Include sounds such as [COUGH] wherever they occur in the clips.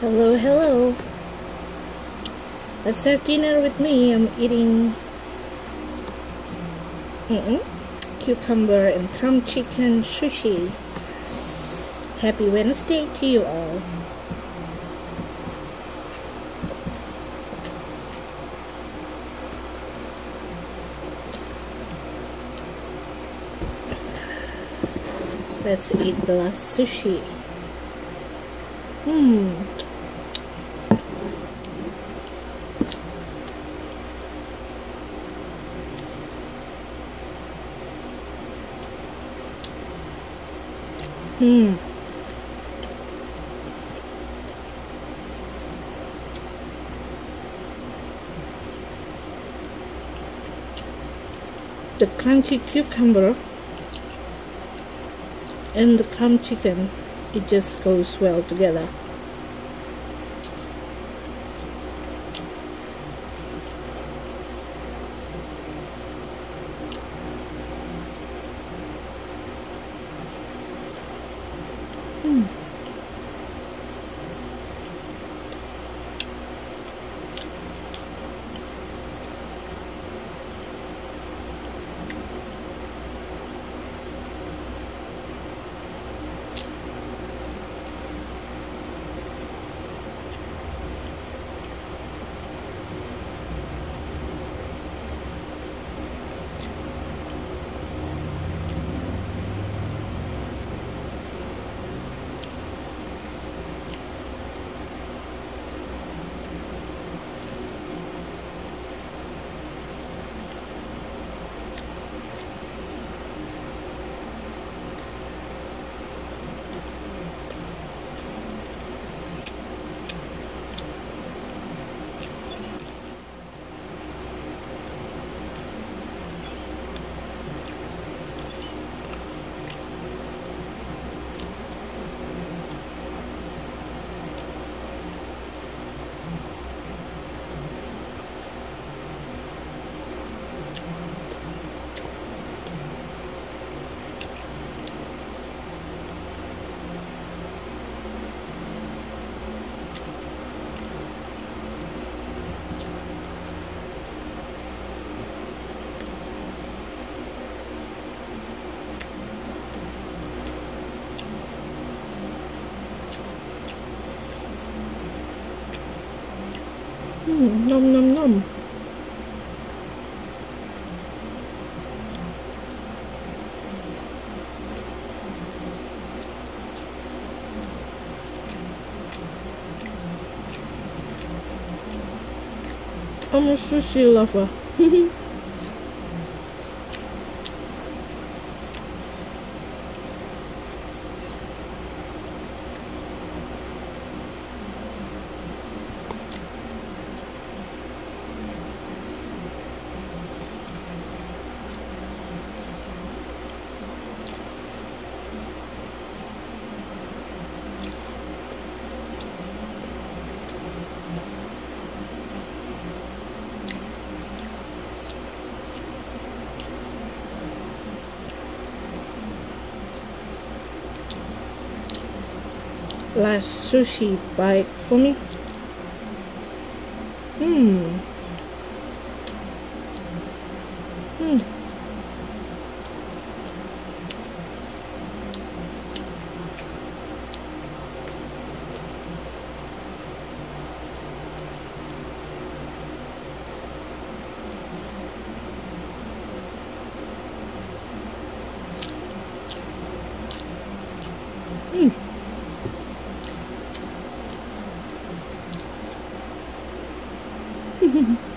Hello, hello. Let's have dinner with me. I'm eating mm -mm, cucumber and crumb chicken sushi. Happy Wednesday to you all. Let's eat the last sushi. Hmm. Hmm. The crunchy cucumber and the crumb chicken it just goes well together Nom nom nom. I'm a sushi lover. [LAUGHS] last sushi bite for me. Hmm. Hmm. Hmm.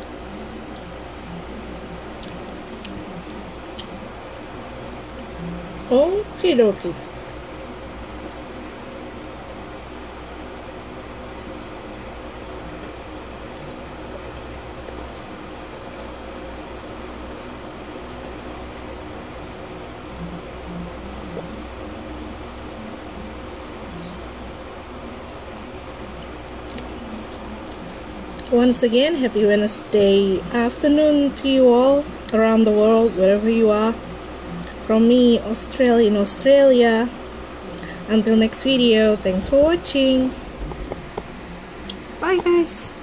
Okie dokie. Once again, happy Wednesday afternoon to you all around the world, wherever you are. From me, Australia in Australia. Until next video, thanks for watching. Bye guys.